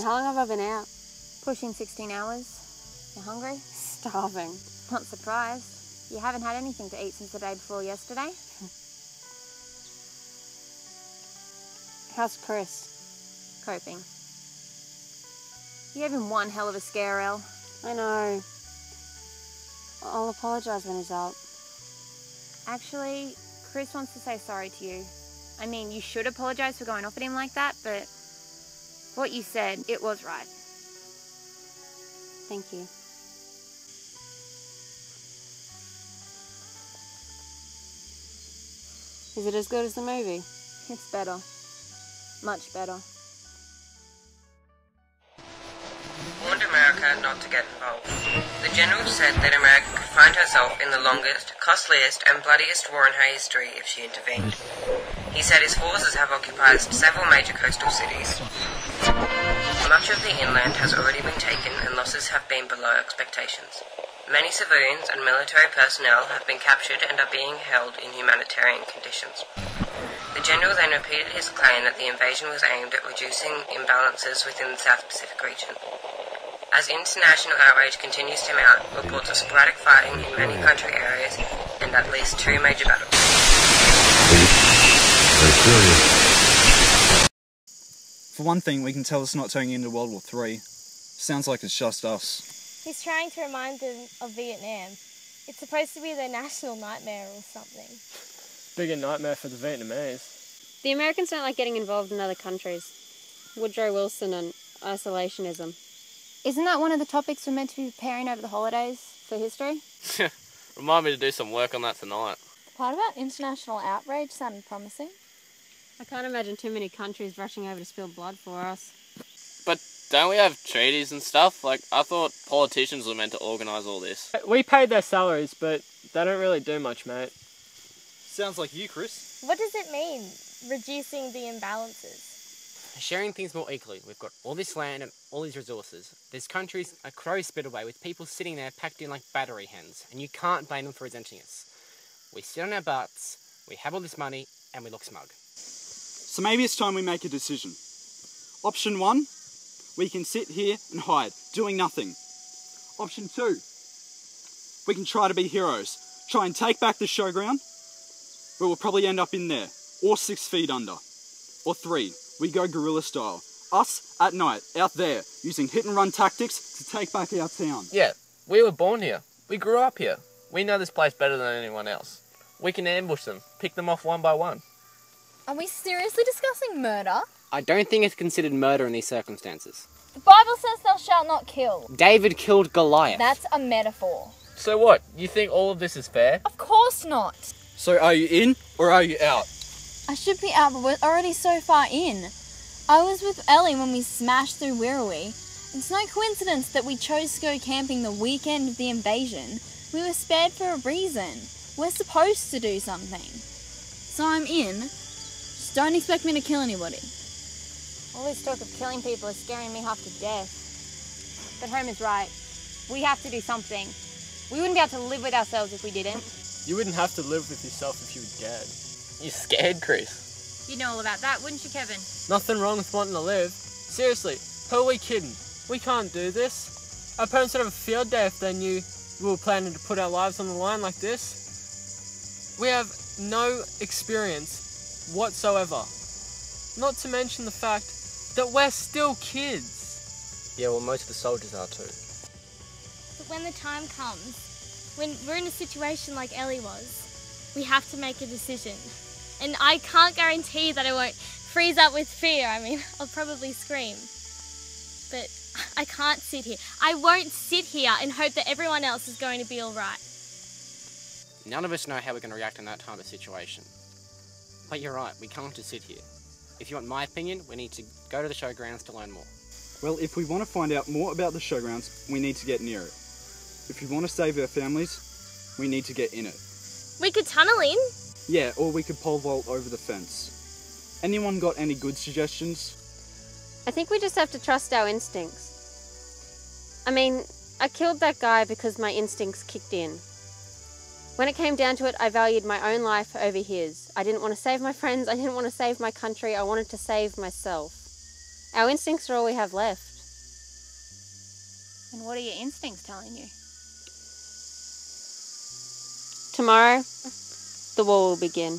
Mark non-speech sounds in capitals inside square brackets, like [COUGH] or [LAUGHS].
How long have I been out? Pushing 16 hours. You're hungry? Starving. Not surprised. You haven't had anything to eat since the day before yesterday. [LAUGHS] How's Chris? Coping. You gave him one hell of a scare, El. I know. I'll apologise when he's up. Actually, Chris wants to say sorry to you. I mean, you should apologise for going off at him like that, but what you said, it was right. Thank you. Is it as good as the movie? It's better. Much better. warned America not to get involved. The general said that America could find herself in the longest, costliest, and bloodiest war in her history if she intervened. He said his forces have occupied several major coastal cities. Much of the inland has already been taken and losses have been below expectations. Many civilians and military personnel have been captured and are being held in humanitarian conditions. The general then repeated his claim that the invasion was aimed at reducing imbalances within the South Pacific region. As international outrage continues to mount, reports of sporadic fighting in many country areas and at least two major battles. Very serious. For one thing, we can tell it's not turning into World War Three. Sounds like it's just us. He's trying to remind them of Vietnam. It's supposed to be their national nightmare or something. Bigger nightmare for the Vietnamese. The Americans don't like getting involved in other countries. Woodrow Wilson and isolationism. Isn't that one of the topics we're meant to be preparing over the holidays for history? [LAUGHS] Remind me to do some work on that tonight. Part about international outrage sounded promising. I can't imagine too many countries rushing over to spill blood for us. But don't we have treaties and stuff? Like, I thought politicians were meant to organise all this. We paid their salaries, but they don't really do much, mate. Sounds like you, Chris. What does it mean, reducing the imbalances? sharing things more equally. We've got all this land and all these resources. There's countries a crow spit away with people sitting there packed in like battery hens, and you can't blame them for resenting us. We sit on our butts, we have all this money, and we look smug. So maybe it's time we make a decision. Option one, we can sit here and hide, doing nothing. Option two, we can try to be heroes, try and take back the showground, but we'll probably end up in there, or six feet under. Or three, we go guerrilla style. Us at night, out there, using hit and run tactics to take back our town. Yeah, we were born here. We grew up here. We know this place better than anyone else. We can ambush them, pick them off one by one. Are we seriously discussing murder? I don't think it's considered murder in these circumstances. The Bible says thou shalt not kill. David killed Goliath. That's a metaphor. So what? You think all of this is fair? Of course not. So are you in or are you out? I should be out, but we're already so far in. I was with Ellie when we smashed through Wirrawee. It's no coincidence that we chose to go camping the weekend of the invasion. We were spared for a reason. We're supposed to do something. So I'm in. Just don't expect me to kill anybody. All this talk of killing people is scaring me half to death. But Homer's right. We have to do something. We wouldn't be able to live with ourselves if we didn't. You wouldn't have to live with yourself if you were dead. You're scared, Chris? You'd know all about that, wouldn't you, Kevin? Nothing wrong with wanting to live. Seriously, who are we kidding? We can't do this. Our parents would have a field day if they knew we were planning to put our lives on the line like this. We have no experience whatsoever. Not to mention the fact that we're still kids. Yeah, well, most of the soldiers are too. But when the time comes, when we're in a situation like Ellie was, we have to make a decision. And I can't guarantee that I won't freeze up with fear. I mean, [LAUGHS] I'll probably scream. But [LAUGHS] I can't sit here. I won't sit here and hope that everyone else is going to be alright. None of us know how we're going to react in that type of situation. But you're right, we can't just sit here. If you want my opinion, we need to go to the showgrounds to learn more. Well, if we want to find out more about the showgrounds, we need to get near it. If we want to save our families, we need to get in it. We could tunnel in. Yeah, or we could pole vault over the fence. Anyone got any good suggestions? I think we just have to trust our instincts. I mean, I killed that guy because my instincts kicked in. When it came down to it, I valued my own life over his. I didn't want to save my friends, I didn't want to save my country, I wanted to save myself. Our instincts are all we have left. And what are your instincts telling you? Tomorrow, the war will begin.